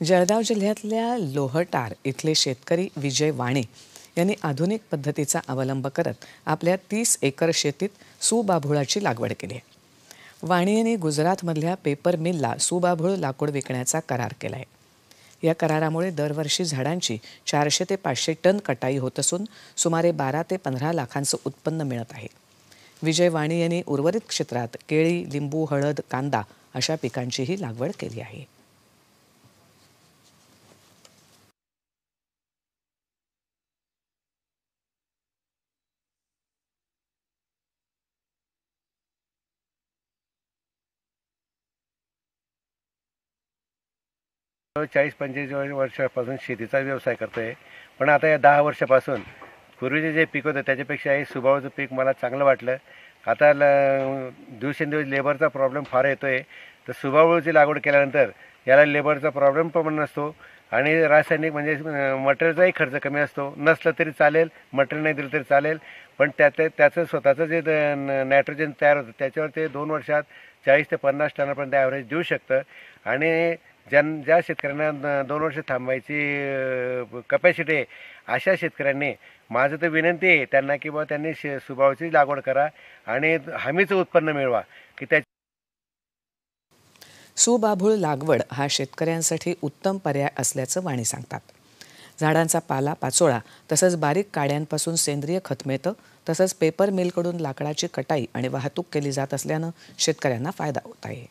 जळगाव जिल्ह्यातल्या लोहटार इथले शेतकरी विजय वाणे यांनी आधुनिक पद्धतीचा अवलंब करत आपल्या तीस एकर शेतीत सुबाभुळाची लागवड केली आहे. वाणे यांनी गुजरातमधल्या पेपर मिलला सुबाभूळ लाकूड विकण्याचा करार केला आहे या करारामुळे दरवर्षी झाडांची चारशे ते पाचशे टन कटाई होत असून सुमारे बारा ते पंधरा लाखांचं उत्पन्न मिळत आहे. विजय वाणी यांनी उर्वरित क्षेत्रात केळी लिंबू हळद कांदा अशा पिकांचीही लागवड केली आहे. चाळीस पंचेचाळीस वर्षापासून शेतीचा व्यवसाय करतोय. पण आता या दहा वर्षापासून पूर्वीचे जे पीक होतं त्याच्यापेक्षा हे सुभावाचं पीक मला चांगलं वाटलं. आता ल दिवसेंदिवस लेबरचा प्रॉब्लेम फार येतो आहे तर सुभावळूची लागवड केल्यानंतर याला लेबरचा प्रॉब्लेम पण नसतो. आणि रासायनिक म्हणजे मटेरियलचाही खर्च कमी असतो. नसलं तरी चालेल मटेरियल नाही दिलं तरी चालेल. पण त्यात त्याचं स्वतःचं जे नायट्रोजन तयार होतं त्याच्यावर ते दोन वर्षात चाळीस ते पन्नास टनापर्यंत ॲव्हरेज देऊ शकतं. आणि ज्यां ज्या शेतकऱ्यांना दोन वर्ष थांबायची कपॅसिटी आहे अशा शेतकऱ्यांनी माझं तर विनंती आहे त्यांना की बाबा त्यांनी शे सुभावाची लागवड करा आणि हमीचं उत्पन्न मिळवा की त्या सुबाभूळ लागवड हा शेतकऱ्यांसाठी उत्तम पर्याय असल्याचं वाणी सांगतात. झाडांचा पाला पाचोळा तसंच बारीक काड्यांपासून सेंद्रिय खत मिळतं तसंच पेपर मिलकडून लाकडाची कटाई आणि वाहतूक केली जात असल्यानं शेतकऱ्यांना फायदा होत आहे.